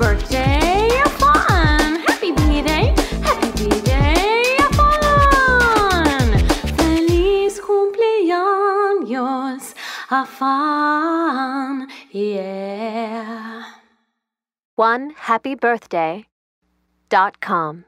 birthday fun! Happy B-Day! Happy B-Day fun! Feliz cumpleaños a fun! Yeah! One happy birthday dot com.